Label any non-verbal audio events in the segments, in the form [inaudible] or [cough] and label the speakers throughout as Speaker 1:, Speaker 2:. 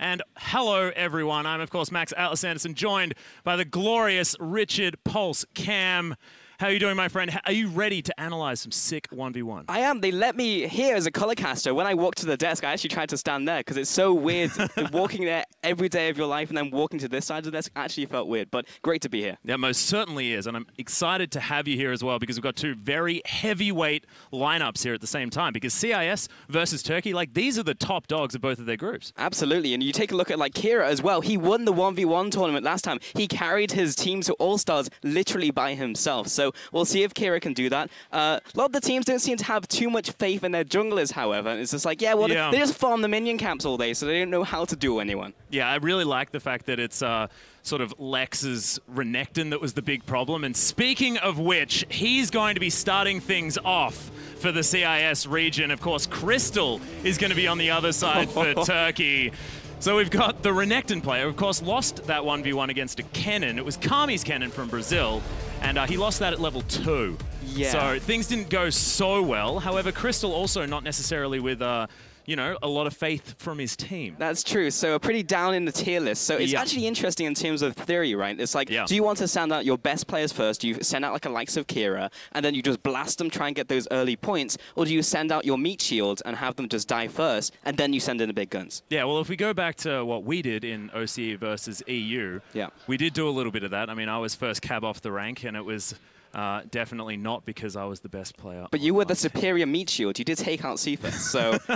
Speaker 1: And hello, everyone. I'm, of course, Max Atlas Anderson, joined by the glorious Richard Pulse Cam. How are you doing, my friend? Are you ready to analyze some sick 1v1?
Speaker 2: I am. They let me here as a color caster. When I walked to the desk, I actually tried to stand there because it's so weird [laughs] walking there every day of your life and then walking to this side of the desk actually felt weird, but great to be here.
Speaker 1: Yeah, most certainly is. And I'm excited to have you here as well because we've got two very heavyweight lineups here at the same time because CIS versus Turkey, like these are the top dogs of both of their groups.
Speaker 2: Absolutely. And you take a look at like Kira as well. He won the 1v1 tournament last time. He carried his team to All-Stars literally by himself. So we'll see if Kira can do that. Uh, a lot of the teams don't seem to have too much faith in their junglers, however. It's just like, yeah, well,
Speaker 1: Yeah.
Speaker 2: they just farm the minion camps all day, so they don't know how to do anyone.
Speaker 1: Yeah, I really like the fact that it's uh, sort of Lex's Renekton that was the big problem. And speaking of which, he's going to be starting things off for the CIS region. Of course, Crystal is going to be on the other side for [laughs] Turkey. So we've got the Renekton player, of course, lost that 1v1 against a Kennen. It was Kami's Kennen from Brazil, and uh, he lost that at level 2.
Speaker 2: Yeah.
Speaker 1: So things didn't go so well. However, Crystal also not necessarily with, uh, you know, a lot of faith from his team.
Speaker 2: That's true. So a pretty down in the tier list. So it's
Speaker 1: Yeah.
Speaker 2: actually interesting in terms of theory, right? It's like,
Speaker 1: Yeah.
Speaker 2: do you want to send out your best players first? Do you send out like a likes of Kira, and then you just blast them, try and get those early points, or do you send out your meat shield and have them just die first, and then you send in the big guns?
Speaker 1: Yeah, well, if we go back to what we did in OCE versus EU,
Speaker 2: Yeah.
Speaker 1: we did do a little bit of that. I mean, I was first cab off the rank, and it was uh, definitely not because I was the best player.
Speaker 2: But you were the
Speaker 1: on team.
Speaker 2: superior meat shield. You did take out Cephas, so [laughs]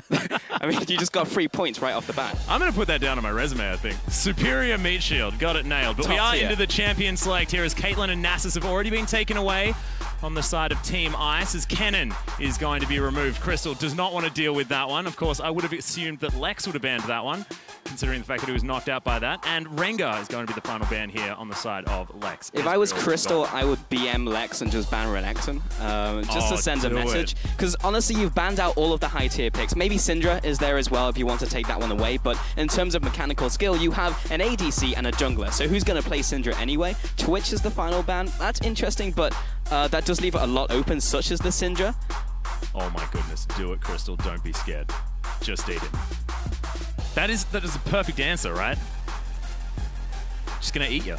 Speaker 2: I mean, you just got three points right off the bat.
Speaker 1: I'm going to put that down on my resume, I think. Superior meat shield. Got it nailed. But we are
Speaker 2: tier.
Speaker 1: into the champion select here as Caitlyn and Nasus have already been taken away on the side of Team Ice as Kennen is going to be removed. Crystal does not want to deal with that one. Of course, I would have assumed that Lex would have banned that one, considering the fact that he was knocked out by that. And Rengar is going to be the final ban here on the side of Lex.
Speaker 2: If I was Crystal. I would BM Lex and just ban Renekton, um, just
Speaker 1: Oh,
Speaker 2: to send a message. Because honestly, you've banned out all of the high tier picks. Maybe Syndra is there as well if you want to take that one away. But in terms of mechanical skill, you have an ADC and a jungler. So who's going to play Syndra anyway? Twitch is the final ban. That's interesting, but uh, that does leave a lot open, such as the Syndra.
Speaker 1: Oh my goodness, do it, Crystal. Don't be scared. Just eat it. That is that is a perfect answer, right? Just gonna eat you.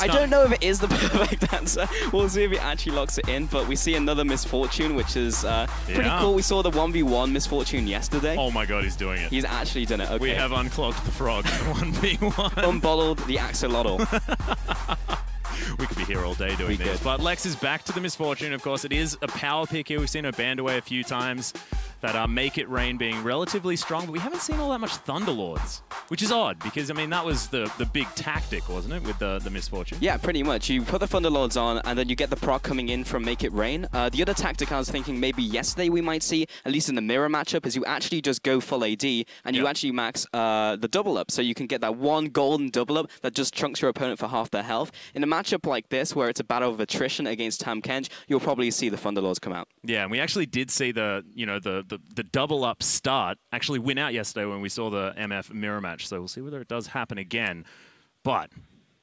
Speaker 2: I don't know if it is the [laughs] perfect answer. We'll see if it actually locks it in. But we see another Miss Fortune, which is uh, pretty
Speaker 1: Yeah.
Speaker 2: cool. We saw the 1v1 Miss Fortune yesterday.
Speaker 1: Oh my god, he's doing it.
Speaker 2: He's actually done it. Okay.
Speaker 1: We have unclogged the frog [laughs] 1v1.
Speaker 2: unbottled the axolotl. [laughs]
Speaker 1: we could be here all day doing
Speaker 2: We
Speaker 1: this.
Speaker 2: could.
Speaker 1: But Lex is back to the Miss Fortune, of course. It is a power pick here. We've seen her banned away a few times. That uh, Make It Rain being relatively strong, but we haven't seen all that much Thunderlords, which is odd because, I mean, that was the, the big tactic, wasn't it, with the, the Miss Fortune?
Speaker 2: yeah, pretty much. You put the Thunderlords on, and then you get the proc coming in from Make It Rain. Uh, the other tactic I was thinking maybe yesterday we might see, at least in the mirror matchup, is you actually just go full AD, and you actually max uh, the double up. So you can get that one golden double up that just chunks your opponent for half their health. In a matchup like this, where it's a battle of attrition against Tahm Kench, you'll probably see the Thunderlords come out.
Speaker 1: Yeah, and we actually did see the you know the, the the double up start actually win out yesterday when we saw the MF mirror match. So we'll see whether it does happen again. But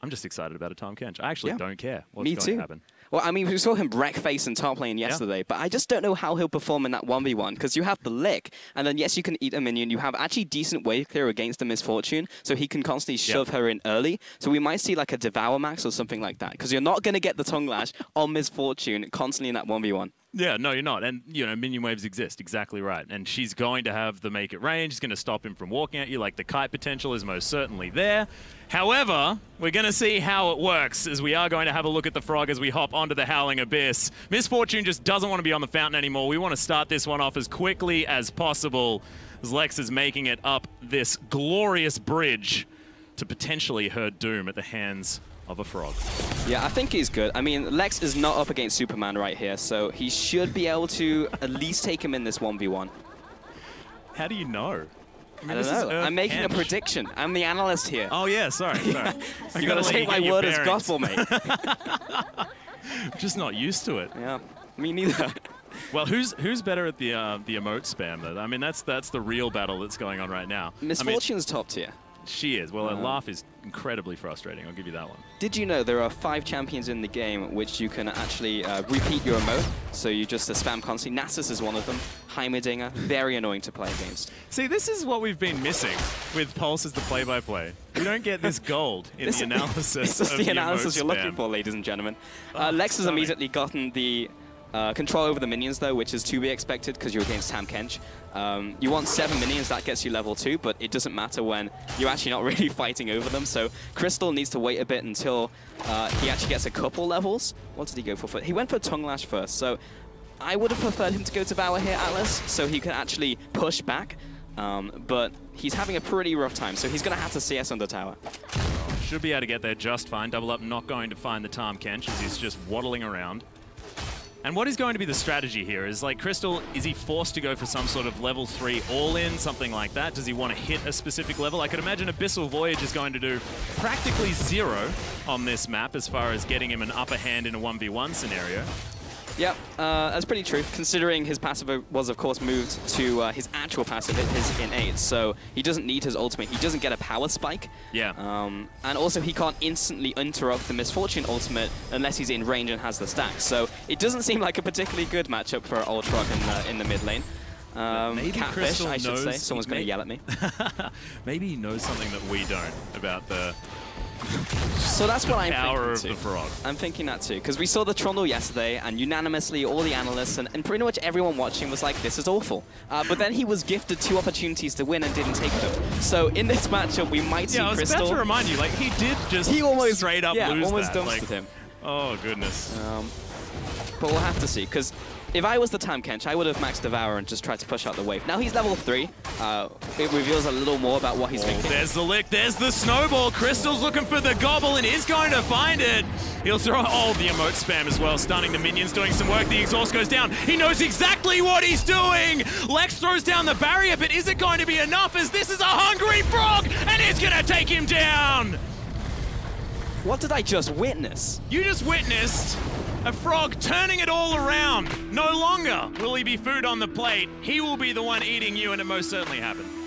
Speaker 1: I'm just excited about a Tahm Kench. I actually
Speaker 2: Yeah.
Speaker 1: don't care what's
Speaker 2: Me
Speaker 1: going
Speaker 2: too.
Speaker 1: to happen.
Speaker 2: Well, I mean, we saw him wreck face in top lane yesterday, but I just don't know how he'll perform in that 1v1 because you have the lick, and then yes, you can eat a minion. You have actually decent wave clear against the Miss Fortune, so he can constantly shove her in early. So we might see like a devour max or something like that because you're not going to get the tongue lash on Miss Fortune constantly in that 1v1.
Speaker 1: Yeah, no, you're not. And you know, minion waves exist. Exactly right. And she's going to have the make it rain. She's going to stop him from walking at you. Like the kite potential is most certainly there. However, we're going to see how it works as we are going to have a look at the frog as we hop onto the howling abyss. Miss Fortune just doesn't want to be on the fountain anymore. We want to start this one off as quickly as possible as Lex is making it up this glorious bridge to potentially her doom at the hands of a frog.
Speaker 2: Yeah, I think he's good. I mean, Lex is not up against Superman right here, so he should be able to at least take him in this 1v1.
Speaker 1: How do you know? mean,
Speaker 2: I don't know. I'm making a prediction. I'm the analyst here.
Speaker 1: Oh yeah, sorry, sorry. [laughs] I
Speaker 2: you gotta take my word as gospel, mate. [laughs]
Speaker 1: Just not used to it.
Speaker 2: yeah, me neither. [laughs]
Speaker 1: Well, who's who's better at the uh, the emote spam? Though? I mean, that's that's the real battle that's going on right now. I mean,
Speaker 2: top tier.
Speaker 1: She is. Well, her
Speaker 2: Um,
Speaker 1: laugh is incredibly frustrating. I'll give you that one.
Speaker 2: Did you know there are five champions in the game which you can actually uh, repeat your emote? So you just uh, spam constantly. Nasus is one of them. Heimerdinger, very annoying to play against.
Speaker 1: See, this is what we've been missing with Pulse as the play-by-play. We don't get this gold in
Speaker 2: This-
Speaker 1: the analysis. [laughs]
Speaker 2: This is the analysis you're looking for, ladies and gentlemen.
Speaker 1: Oh,
Speaker 2: Uh, Lex has
Speaker 1: stunning.
Speaker 2: immediately gotten the uh, control over the minions, though, which is to be expected because you're against Tahm Kench. Um, you want seven minions, that gets you level two, but it doesn't matter when you're actually not [laughs] really fighting over them. So Crystal needs to wait a bit until uh, he actually gets a couple levels. What did he go for? He went for Tongue Lash first, so I would have preferred him to go to Devour here, Atlas, so he could actually push back. Um, but he's having a pretty rough time, so he's going to have to CS under tower.
Speaker 1: Should be able to get there just fine. Double up, not going to find the Tahm Kench as he's just waddling around. And what is going to be the strategy here? Is like Crystal, is he forced to go for some sort of level 3 all-in, something like that? Does he want to hit a specific level? I could imagine Abyssal Voyage is going to do practically zero on this map as far as getting him an upper hand in a 1v1 scenario.
Speaker 2: Yep, uh, that's pretty true, considering his passive was, of course, moved to uh, his actual passive, his innate, so he doesn't need his ultimate. He doesn't get a power spike.
Speaker 1: Yeah.
Speaker 2: Um, and also, he can't instantly interrupt the Miss Fortune ultimate unless he's in range and has the stack. So it doesn't seem like a particularly good matchup for Ultrog in the, in the mid lane. Um,
Speaker 1: Maybe
Speaker 2: Catfish,
Speaker 1: Crystal
Speaker 2: I should say.
Speaker 1: knows-
Speaker 2: Someone's going to yell at me. [laughs]
Speaker 1: Maybe he knows something that we don't about the
Speaker 2: So that's what I'm
Speaker 1: power of
Speaker 2: thinking
Speaker 1: the
Speaker 2: too.
Speaker 1: frog.
Speaker 2: I'm thinking that too, because we saw the Trundle yesterday, and unanimously all the analysts and, and pretty much everyone watching was like, this is awful. Uh, but then he was gifted two opportunities to win and didn't take them. So in this matchup, we might see
Speaker 1: Yeah, I was
Speaker 2: Crystal.
Speaker 1: about to remind you, like, he did just
Speaker 2: he almost
Speaker 1: straight up
Speaker 2: yeah,
Speaker 1: lose
Speaker 2: almost
Speaker 1: that.
Speaker 2: dumpstered
Speaker 1: Like,
Speaker 2: him.
Speaker 1: oh, goodness.
Speaker 2: Um, but we'll have to see, because if I was the Tahm Kench, I would have maxed Devour and just tried to push out the wave. Now he's level 3. Uh, it reveals a little more about what he's
Speaker 1: Oh,
Speaker 2: thinking.
Speaker 1: there's the lick, there's the snowball. Crystal's looking for the gobble and is going to find it. He'll throw all the emote spam as well, stunning the minions, doing some work. The exhaust goes down. He knows exactly what he's doing. Lex throws down the barrier, but is it going to be enough as this is a hungry frog and it's going to take him down?
Speaker 2: What did I just witness?
Speaker 1: You just witnessed a frog turning it all around. No longer will he be food on the plate. He will be the one eating you, and it most certainly happened.